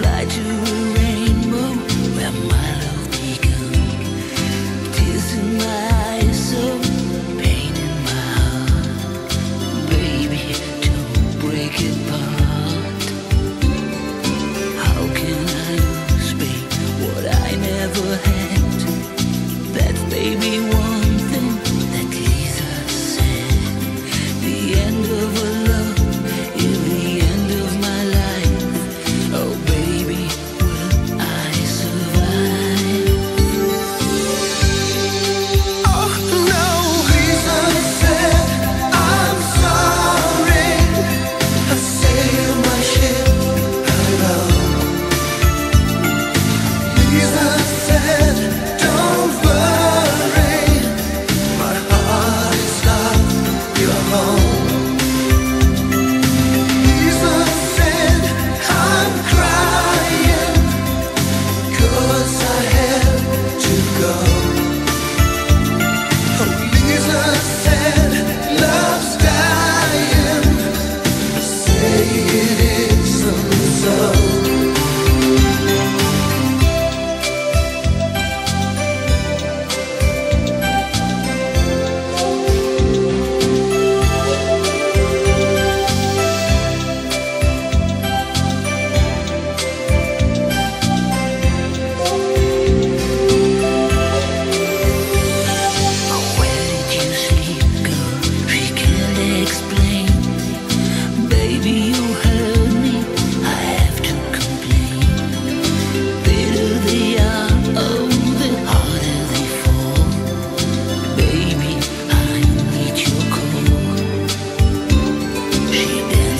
fly to a rainbow where my love begun. Tears in my eyes, so pain in my heart. Baby, don't break it apart. How can I lose, what I never had? That's maybe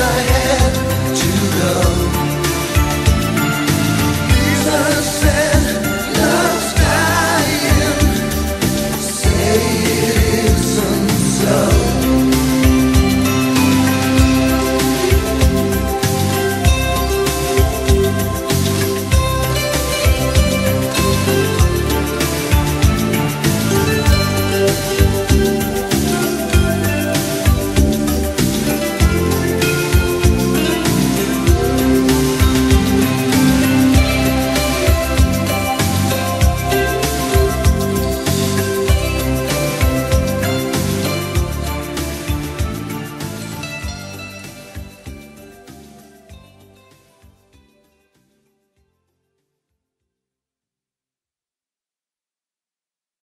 I had to go.